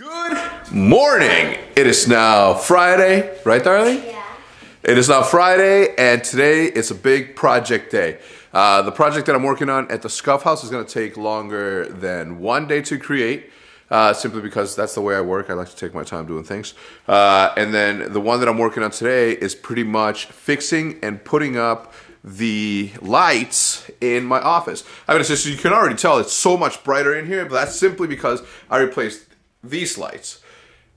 Good morning. It is now Friday, right, darling? Yeah. It is now Friday, and today it's a big project day. Uh, the project that I'm working on at the Scuf House is going to take longer than one day to create. Uh, simply because that's the way I work. I like to take my time doing things. Uh, and then the one that I'm working on today is pretty much fixing and putting up the lights in my office. I mean, it's just, you can already tell it's so much brighter in here, but that's simply because I replaced these lights.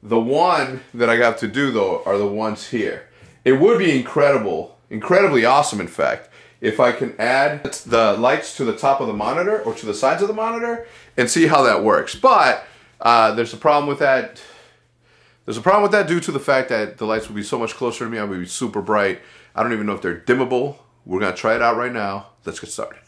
The one that I got to do though are the ones here. It would be incredible, incredibly awesome in fact, if I can add the lights to the top of the monitor or to the sides of the monitor and see how that works. But uh, there's a problem with that. There's a problem with that due to the fact that the lights will be so much closer to me. I'm gonna be super bright. I don't even know if they're dimmable. We're gonna try it out right now. Let's get started.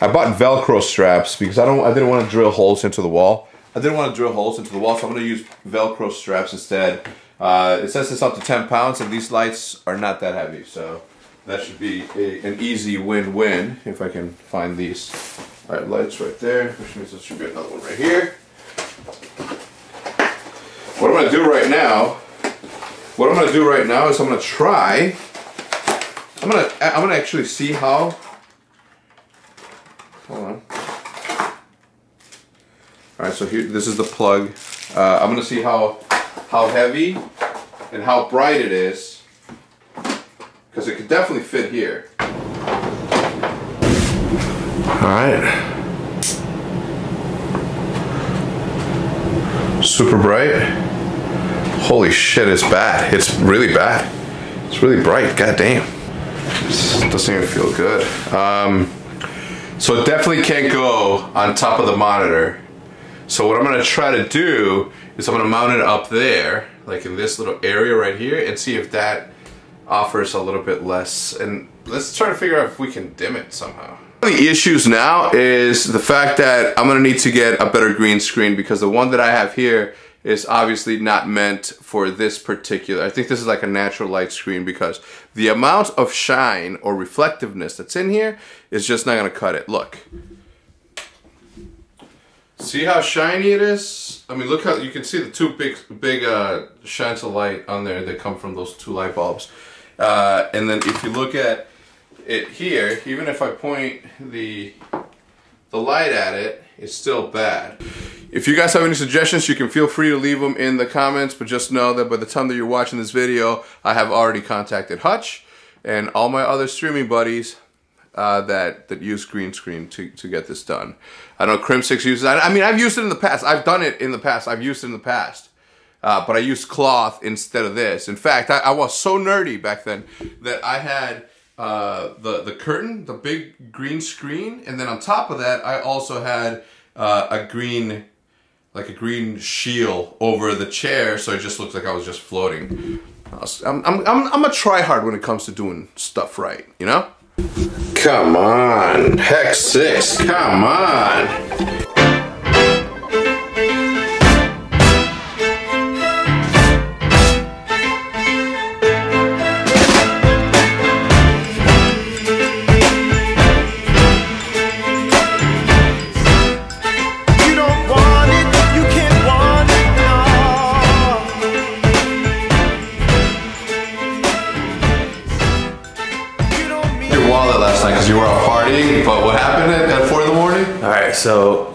I bought Velcro straps because I don't. I didn't want to drill holes into the wall. I didn't want to drill holes into the wall, so I'm gonna use Velcro straps instead. Uh, it says it's up to 10 pounds, and these lights are not that heavy, so that should be a, an easy win-win if I can find these. All right, lights right there, which means there should be another one right here. What I'm gonna do right now, what I'm gonna do right now is I'm gonna try. I'm gonna I'm gonna actually see how. Hold on. All right, so here this is the plug. Uh, I'm gonna see how how heavy and how bright it is because it could definitely fit here. All right. Super bright. Holy shit, it's bad. It's really bad. It's really bright. God damn. This doesn't even feel good. Um, so it definitely can't go on top of the monitor. So what I'm gonna try to do is I'm gonna mount it up there, like in this little area right here, and see if that offers a little bit less. And let's try to figure out if we can dim it somehow. The issues now is the fact that I'm gonna need to get a better green screen because the one that I have here is obviously not meant for this particular. I think this is like a natural light screen because the amount of shine or reflectiveness that's in here is just not gonna cut it. Look. See how shiny it is? I mean, look how you can see the two big, big uh, shines of light on there that come from those two light bulbs. Uh, and then if you look at it here, even if I point the the light at it, it's still bad. If you guys have any suggestions, you can feel free to leave them in the comments, but just know that by the time that you're watching this video, I have already contacted Hitch and all my other streaming buddies uh, that that use green screen to, to get this done. I know Crimsix uses I, I mean, I've used it in the past. I've done it in the past. I've used it in the past. Uh, but I used cloth instead of this. In fact, I, I was so nerdy back then that I had uh, the, the curtain, the big green screen, and then on top of that, I also had uh, a green, like a green shield over the chair, so it just looked like I was just floating. I I'm, I'm, I'm, I'm a tryhard when it comes to doing stuff right, you know? Come on, Hex 6, come on.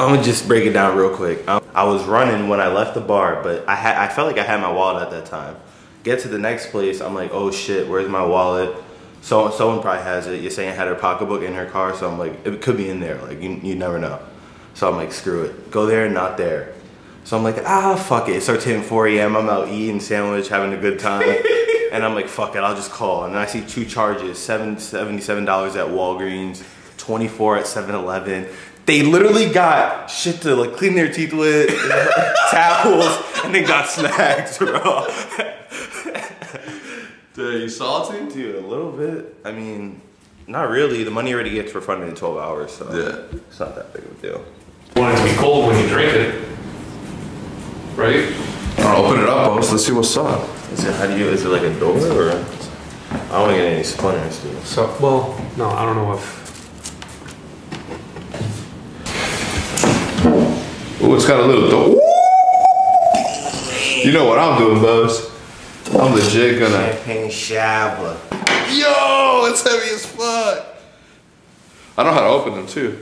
I'm gonna just break it down real quick. Um, I was running when I left the bar, but I had I felt like I had my wallet at that time. Get to the next place, I'm like, oh shit, where's my wallet? So someone probably has it. You're saying had her pocketbook in her car, so I'm like, it could be in there. Like you, you never know. So I'm like, screw it, go there, and not there. So I'm like, ah, fuck it. It starts hitting 4 a.m. I'm out eating sandwich, having a good time. and I'm like, fuck it, I'll just call. And then I see two charges, seven, $77 at Walgreens, 24 at 7-Eleven. They literally got shit to like clean their teeth with, towels, and they got snacks, bro. Dude, you salty? Dude, a little bit. I mean, not really. The money already gets refunded in 12 hours, so Yeah. it's not that big of a deal. want it to be cold when you drink it. Right? I'll open it up, boss. Let's see what's up. Is it, how do you, is it like a door or? I don't get any splinters, dude. So, well, no, I don't know if. Ooh, it's got a little door. You know what I'm doing, Buzz? I'm legit gonna. Champagne shower. Yo, it's heavy as fuck. I know how to open them too.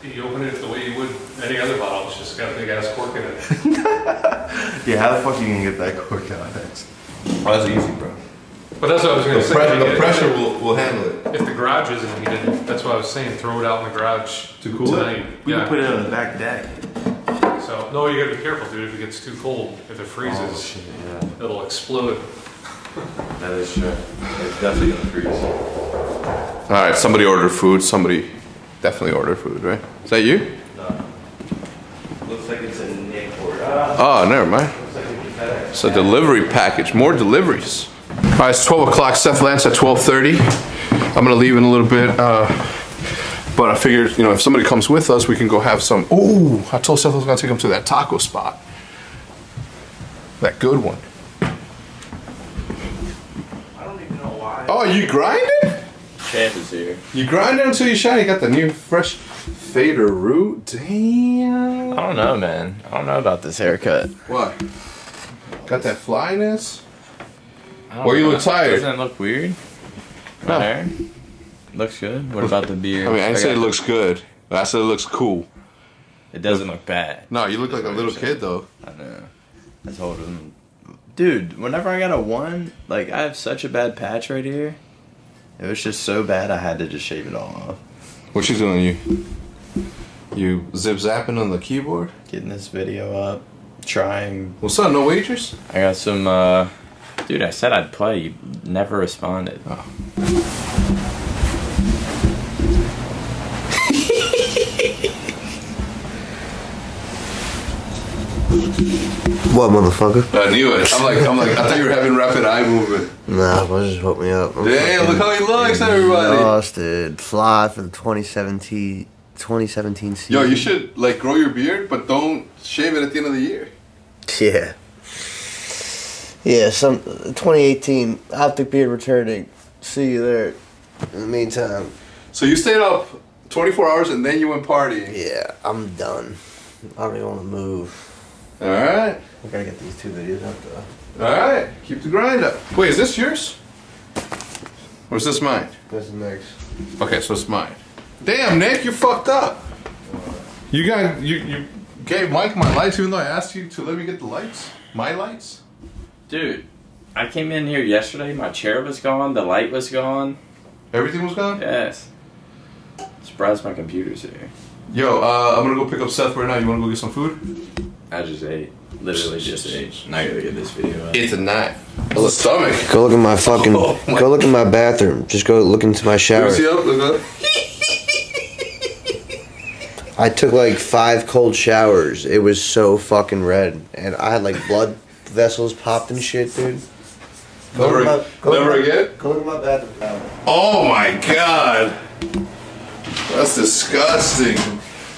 You open it the way you would any other bottle, it's just got a big ass cork in it. Yeah, how the fuck are you gonna get that cork out next? Oh, that's easy, bro. But that's what I was gonna say. pre- the pressure will, will handle it. If the garage isn't heated, that's what I was saying, throw it out in the garage. To cool it? tonight. We Yeah. can put it on the back deck. So, no, you gotta be careful, dude, if it gets too cold, if it freezes, Oh shit, yeah. it'll explode. That is true. It's definitely gonna freeze. All right, somebody ordered food. Somebody definitely ordered food, right? Is that you? No. Looks like it's a Nick or uh, Oh, never mind. looks like it's a FedEx. It's a delivery package. More deliveries. All right, it's 12 o'clock. Seth Lance at 12:30. I'm gonna leave in a little bit, uh, but I figured, you know, if somebody comes with us, we can go have some. Ooh, I told Seth I was gonna take him to that taco spot. That good one. I don't even know why. Oh, you grinding? Champ is here. You grinding until you shine. You got the new fresh fader root. Damn. I don't know, man. I don't know about this haircut. What? Got that flyness? I you look tired. Doesn't it look weird? No. looks good. What about the beard? I mean, I didn't say it looks good. I said it looks cool. It doesn't look bad. No, you look like a little kid though. I know. I told him, dude. Whenever I got a one, like I have such a bad patch right here. It was just so bad, I had to just shave it all off. What you doing? You you zip zapping on the keyboard? Getting this video up, trying. What's up? No wagers? I got some. uh Dude, I said I'd play. You never responded. Oh. What motherfucker? I knew it. I'm like, I'm like, I thought you were having rapid eye movement. Nah, bro, just hook me up. I'm Damn, look how he looks, everybody. Exhausted. Fly for the 2017, 2017 season. Yo, you should like grow your beard, but don't shave it at the end of the year. Yeah. Yeah, some 2018 optic beard returning. See you there. In the meantime, So you stayed up 24 hours and then you went partying. yeah, I'm done. I don't even want to move. All right, I gotta get these two videos up though. all right. Keep the grind up. Wait, is this yours? Or is this mine? This is Nick's. Okay, so it's mine. Damn, Nick, you fucked up. You got you you gave Mike my lights even though I asked you to let me get the lights. My lights. Dude, I came in here yesterday. My chair was gone. The light was gone. Everything was gone. Yes. Surprised my computer's here. Yo, uh, I'm gonna go pick up Seth right now. You wanna go get some food? I just ate. Literally just ate. And I gotta get this video up. It's a knife. The stomach. Go look at my fucking. Oh my- Go look in my bathroom. Just go look into my shower. Let see up. Look up. I took like five cold showers. It was so fucking red, and I had like blood vessels popped and shit, dude. Go Never, my- go never my- again. Go at my bathroom. Oh my god. That's disgusting.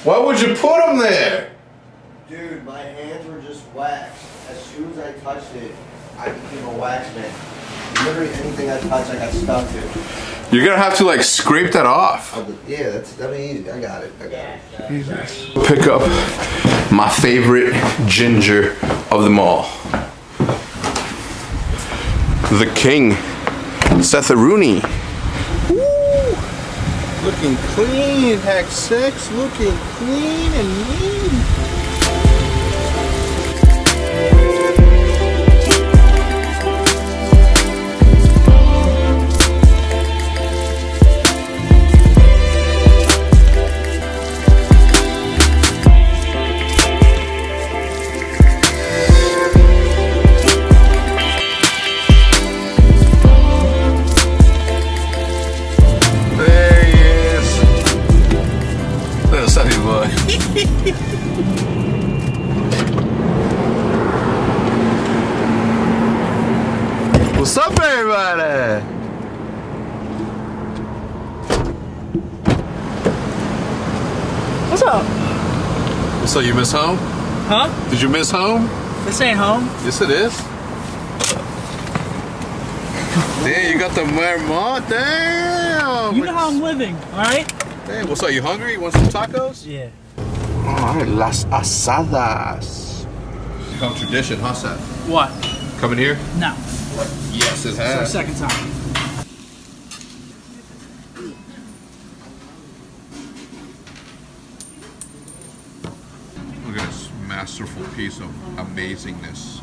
Why would you put them there? Dude, my hands were just waxed. As soon as I touched it, I became a wax man. Literally anything I touched, I got stuck to. You're gonna have to like scrape that off. Yeah, that's that'll be easy. I got it. I got it. Pick up my favorite ginger of them all. The king, Seth Rooney. Looking clean, heck six, looking clean and mean. So you miss home? Huh? Did you miss home? This ain't home. Yes, it is. Damn, you got the marmot. Damn. You know how I'm living, alright? Damn, what's up? You hungry? You want some tacos? Yeah. Alright, las asadas. become tradition, huh, Seth? What? Coming here? No. Yes, it It's our has. second time. Look at this masterful piece of amazingness.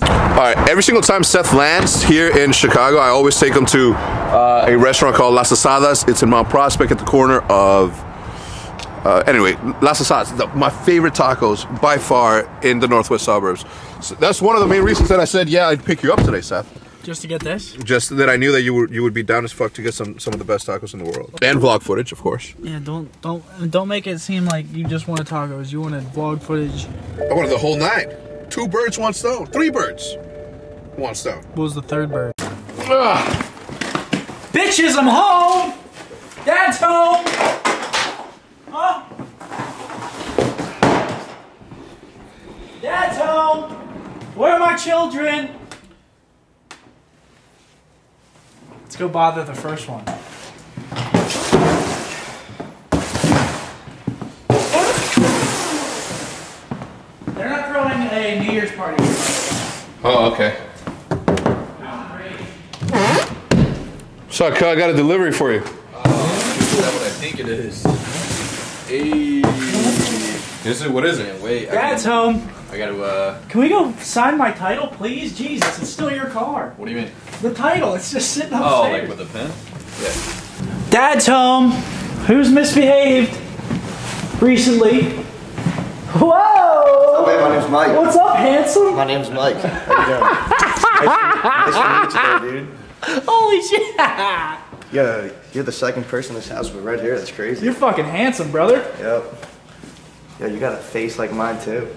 All right, every single time Seth lands here in Chicago, I always take him to uh, a restaurant called Las Asadas. It's in Mount Prospect at the corner of. Uh, anyway, Las Asadas, the, my favorite tacos by far in the northwest suburbs. So that's one of the main reasons that I said, yeah, I'd pick you up today, Seth. Just to get this? Just that I knew that you would you would be down as fuck to get some some of the best tacos in the world and vlog footage, of course. Yeah, don't don't don't make it seem like you just wanted tacos. You wanted vlog footage. I wanted the whole nine. Two birds, one stone. Three birds, one stone. What was the third bird? Bitches, I'm home! Dad's home! Huh? Dad's home! Where are my children? Let's go bother the first one. They're not throwing a New Year's party. Oh, okay. So I got a delivery for you. Is that what I think it is? Hey. Is it? What is it? Can't wait. I, Dad's home. I gotta, uh, Can we go sign my title, please? Jesus, it's still your car. what do you mean? The title, it's just sitting upstairs. Oh, like with a pen? Yeah. Dad's home. Who's misbehaved recently? Whoa! Hey, my name's Mike. What's up, handsome? My name's Mike. How you doing? nice, to, nice to meet you, dude. Holy shit! Yeah, you're the second person in this house with red hair. That's crazy. You're fucking handsome, brother. Yep. Yeah, you got a face like mine too.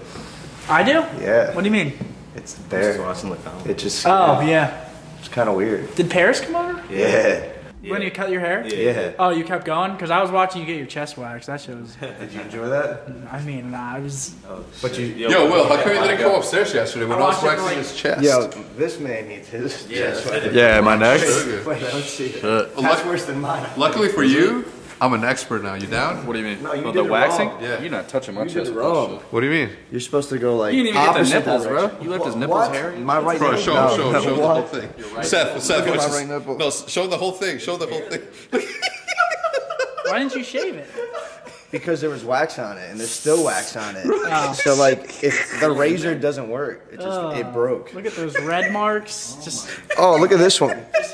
I do? Yeah. What do you mean? It's there. watching the film. It just. Oh, yeah. It's kind of weird. Did Paris come over? Yeah. When you cut your hair? Yeah. Oh, you kept going? Because I was watching you get your chest waxed. That shit was. Did you enjoy that? I mean, nah, I was. Oh, But you. Yo, Will, how come you didn't go upstairs yesterday when I I was watched it for waxing like- his chest? Yo, this man needs his chest waxed. Yeah, my neck. Wait, let's see it. Well, That's worse than mine. luckily for you, I'm an expert now. You down? What do you mean? No, you oh, did the it waxing? wrong. Yeah. You're not touching my You did chest. it with that wrong. shit. What do you mean? You're supposed to go like. You didn't even get the opposite nipples, bro. You left his Wh- nipples what? hairy? My right Bro, nipple- show, no, show, show the what? whole thing. Seth, Seth, Look at watch my this. right nipple. No, show the whole thing. Show the whole thing. Why didn't you shave it? Because there was wax on it, and there's still wax on it. Oh. So like, if the razor doesn't work, it just it oh. broke. Look at those red marks. Just Oh, look at this one.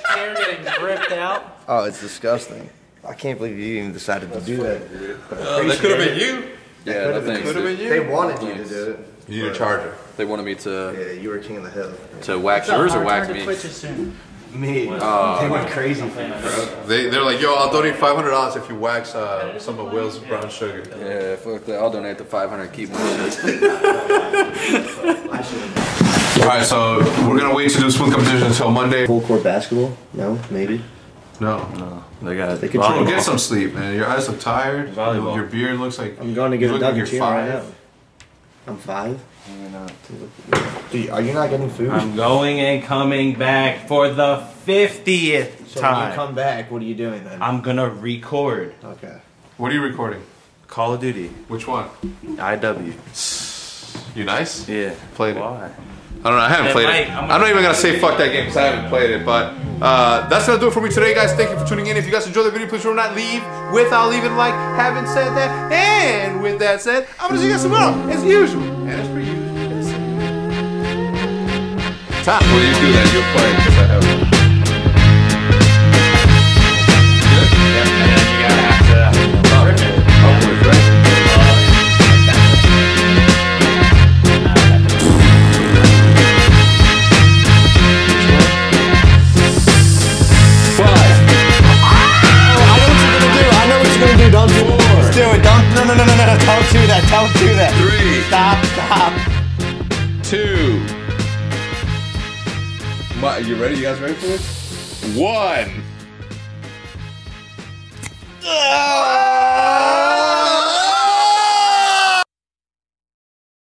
hair getting ripped out. Oh, it's disgusting. I can't believe you even decided to do that. that could have been you. Yeah, no. Could have been you. They wanted you to do it. You need a charger. They wanted me to Yeah, you were king of the hill. to wax yours or wax turn to me. Twitch is soon. Me. they went crazy for bro. They, they're like, yo, I'll donate $500 if you wax uh, some of Will's brown sugar. Yeah, fuck that. I'll donate the 500. Keep my shit. All right, so we're gonna wait to do smooth competition until Monday. Full court basketball? No, maybe. No, No. They got They could bro, try. get some sleep, man. Your eyes look tired. Volleyball. Your beard looks like I'm going to get you a look like you're Team right now. five. I'm five. Dude, are you not getting food? I'm going and coming back for the 50th so when you time. come back, what are you doing then? I'm gonna record okay. What are you recording? Call of Duty. Which one? IW. You nice? Yeah. Played it. Why? I don't know. I haven't Hey, played Mike, it. I'm I'm not even gonna say fuck that game because I haven't played it. But uh, that's gonna do it for me today, guys. Thank you for tuning in. If you guys enjoyed the video, please do not leave without leaving a like. Having said that, and with that said, I'm gonna see you guys tomorrow as usual. And as per usual. Time. Well, you do that. You'll play ready? You guys ready for this? One.